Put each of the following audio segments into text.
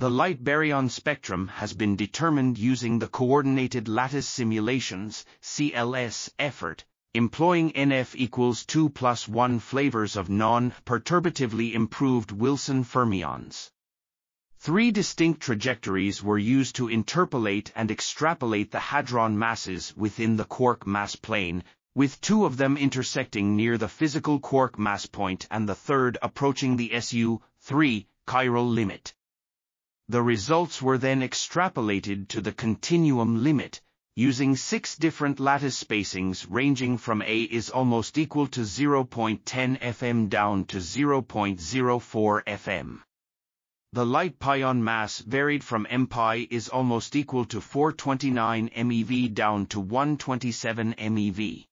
The light baryon spectrum has been determined using the Coordinated Lattice Simulations CLS effort, employing NF equals 2 plus 1 flavors of non-perturbatively improved Wilson fermions. Three distinct trajectories were used to interpolate and extrapolate the hadron masses within the quark mass plane, with two of them intersecting near the physical quark mass point and the third approaching the SU-3 chiral limit. The results were then extrapolated to the continuum limit, using six different lattice spacings ranging from A is almost equal to 0.10 fm down to 0.04 fm. The light pion mass varied from m pi is almost equal to 429 MeV down to 127 MeV.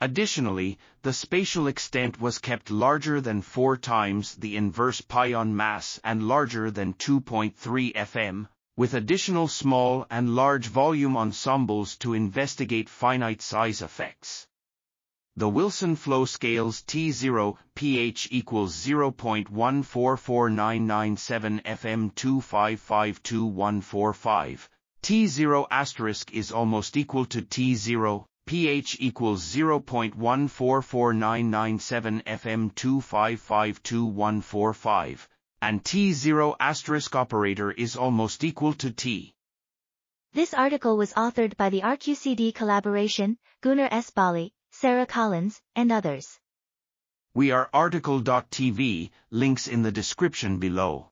Additionally, the spatial extent was kept larger than four times the inverse pion mass and larger than 2.3 fm, with additional small and large volume ensembles to investigate finite size effects the Wilson flow scales T0 pH equals 0.144997 FM 2552145. T0 asterisk is almost equal to T0 pH equals 0.144997 FM 2552145 and T0 asterisk operator is almost equal to T. This article was authored by the RQCD collaboration, Gunnar S. Bali, Sara Collins, and others. We are RTCL.TV, links in the description below.